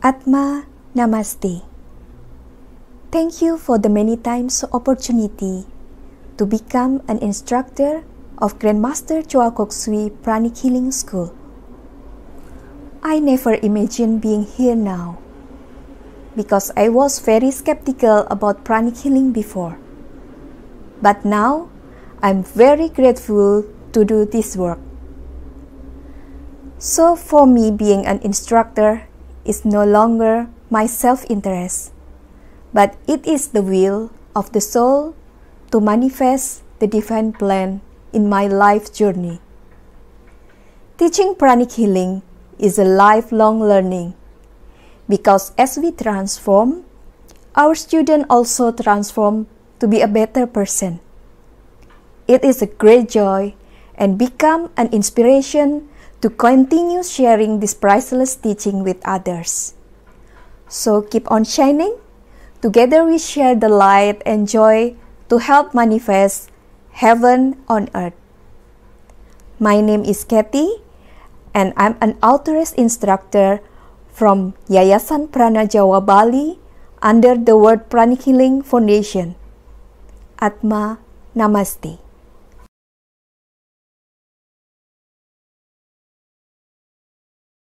Atma Namaste. Thank you for the many times opportunity to become an instructor of Grandmaster Choa Kok Sui Pranic Healing School. I never imagined being here now because I was very skeptical about pranic healing before. But now I'm very grateful to do this work. So for me, being an instructor is no longer my self interest, but it is the will of the soul to manifest the divine plan in my life journey. Teaching pranic healing is a lifelong learning because as we transform, our student also transform to be a better person. It is a great joy and become an inspiration to continue sharing this priceless teaching with others. So keep on shining. Together we share the light and joy to help manifest heaven on earth. My name is Cathy and I'm an authorized instructor from Yayasan Prana Jawa Bali under the World Pranic Healing Foundation. Atma Namaste.